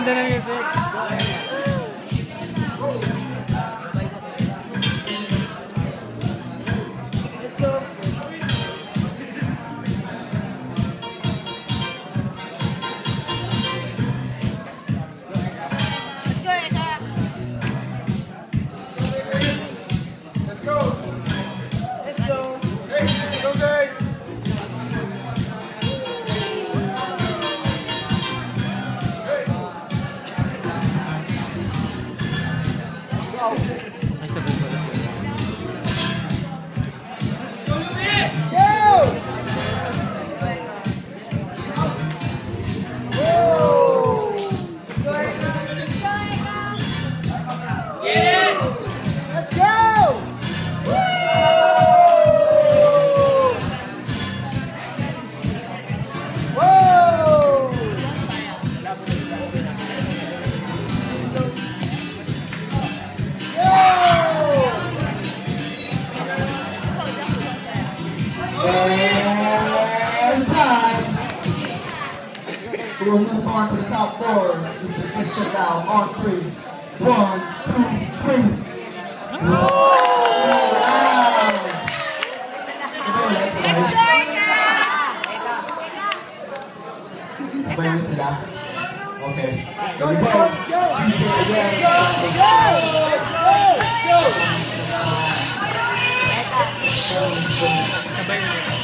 Into the music. We'll move on to the top four. Mr. Bishop now on three. One, two, three. Sila. Okay. Let's go, let's go, let's go. Let's go. Let's go. Let's go.